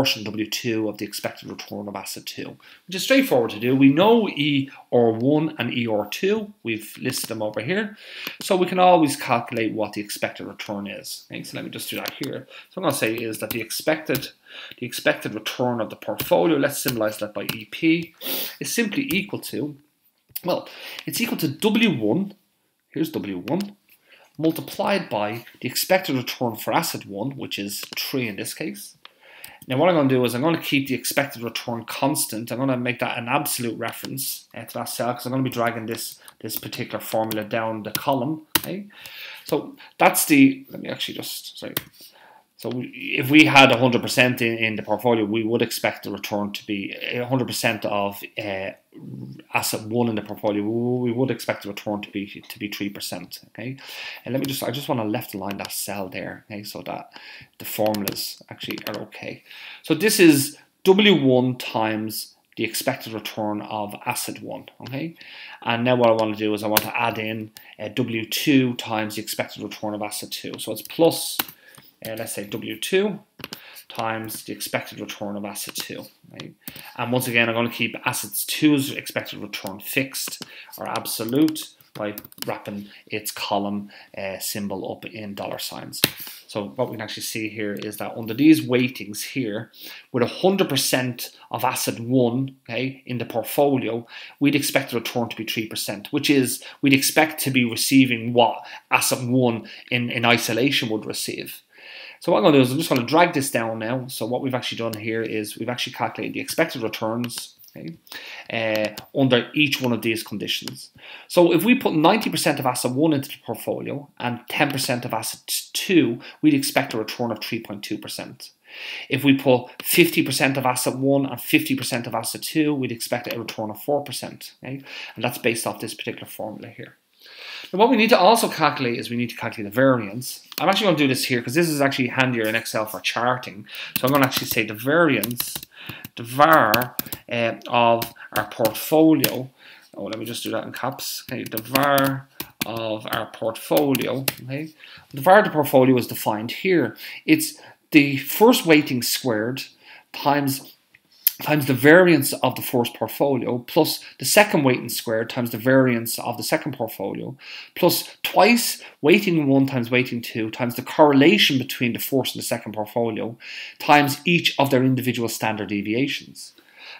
portion W2 of the expected return of asset 2, which is straightforward to do. We know ER1 and ER2. We've listed them over here. So we can always calculate what the expected return is. Okay, so let me just do that here. So I'm going to say is that the expected the expected return of the portfolio, let's symbolize that by EP, is simply equal to, well, it's equal to W1, here's W1, multiplied by the expected return for asset 1, which is 3 in this case, now what I'm going to do is I'm going to keep the expected return constant. I'm going to make that an absolute reference uh, to that cell because I'm going to be dragging this, this particular formula down the column. Okay? So that's the, let me actually just, sorry, so if we had 100% in, in the portfolio, we would expect the return to be 100% of uh, asset one in the portfolio. We would expect the return to be to be three percent. Okay, and let me just I just want to left align that cell there. Okay, so that the formulas actually are okay. So this is W1 times the expected return of asset 1, okay? And now what I want to do is I want to add in uh, W2 times the expected return of asset 2. So it's plus uh, let's say W2 times the expected return of asset 2. Right? And once again, I'm going to keep assets 2's expected return fixed or absolute by wrapping its column uh, symbol up in dollar signs. So what we can actually see here is that under these weightings here, with 100% of asset 1 okay, in the portfolio, we'd expect the return to be 3%, which is we'd expect to be receiving what asset 1 in, in isolation would receive. So what I'm going to do is I'm just going to drag this down now. So what we've actually done here is we've actually calculated the expected returns okay, uh, under each one of these conditions. So if we put 90% of asset 1 into the portfolio and 10% of asset 2, we'd expect a return of 3.2%. If we put 50% of asset 1 and 50% of asset 2, we'd expect a return of 4%. Okay? And that's based off this particular formula here. Now what we need to also calculate is we need to calculate the variance. I'm actually going to do this here because this is actually handier in Excel for charting. So I'm going to actually say the variance, the var uh, of our portfolio. Oh, let me just do that in caps. Okay, the var of our portfolio. Okay, the var of the portfolio is defined here. It's the first weighting squared times times the variance of the first portfolio plus the second weighting squared times the variance of the second portfolio plus twice weighting 1 times weighting 2 times the correlation between the first and the second portfolio times each of their individual standard deviations.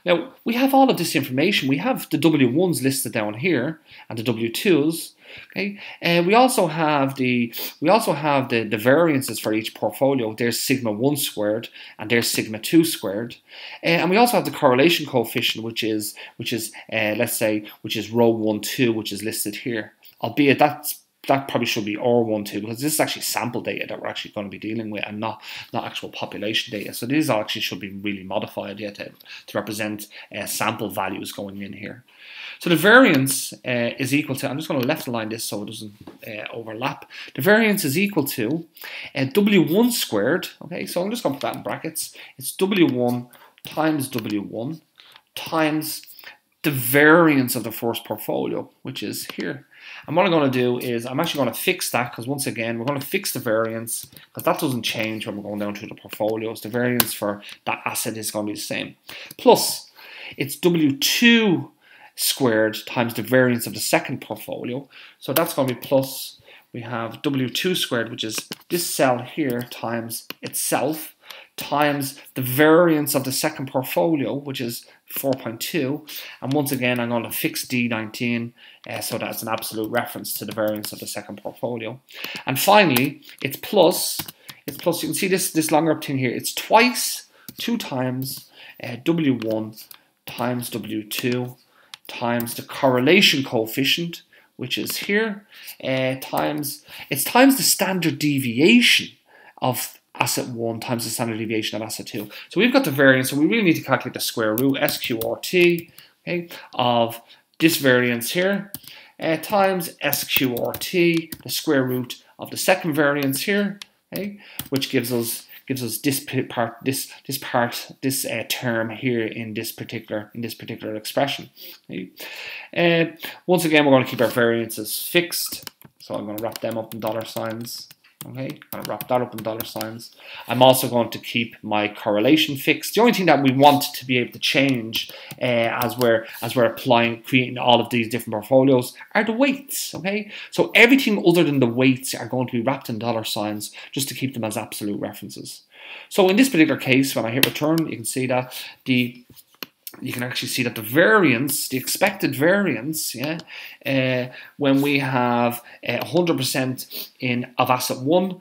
Now, we have all of this information. We have the W1s listed down here and the W2s Okay, and we also have the we also have the, the variances for each portfolio. There's sigma one squared and there's sigma two squared, uh, and we also have the correlation coefficient, which is which is uh, let's say which is rho one two, which is listed here. Albeit that's that probably should be R1 too because this is actually sample data that we're actually going to be dealing with and not, not actual population data. So these actually should be really modified yet to, to represent uh, sample values going in here. So the variance uh, is equal to, I'm just going to left align this so it doesn't uh, overlap. The variance is equal to uh, W1 squared, okay, so I'm just going to put that in brackets. It's W1 times W1 times the variance of the first portfolio, which is here. And what I'm going to do is I'm actually going to fix that because once again, we're going to fix the variance because that doesn't change when we're going down through the portfolios. The variance for that asset is going to be the same. Plus, it's W2 squared times the variance of the second portfolio. So that's going to be plus, we have W2 squared, which is this cell here times itself times the variance of the second portfolio, which is 4.2. And once again, I'm going to fix D19 uh, so that's an absolute reference to the variance of the second portfolio. And finally, it's plus, it's plus, you can see this, this longer up thing here, it's twice, two times uh, W1 times W2 times the correlation coefficient, which is here, uh, times, it's times the standard deviation of asset 1 times the standard deviation of asset 2. So we've got the variance, so we really need to calculate the square root, SQRT, okay, of this variance here, uh, times SQRT, the square root of the second variance here, okay, which gives us gives us this part, this this part, this uh, term here in this particular in this particular expression. Okay. Uh, once again, we're going to keep our variances fixed, so I'm going to wrap them up in dollar signs. Okay, to wrap that up in dollar signs. I'm also going to keep my correlation fixed. The only thing that we want to be able to change uh, as we're as we're applying, creating all of these different portfolios are the weights. Okay, so everything other than the weights are going to be wrapped in dollar signs just to keep them as absolute references. So in this particular case, when I hit return, you can see that the you can actually see that the variance, the expected variance, yeah, uh, when we have 100% uh, in of asset 1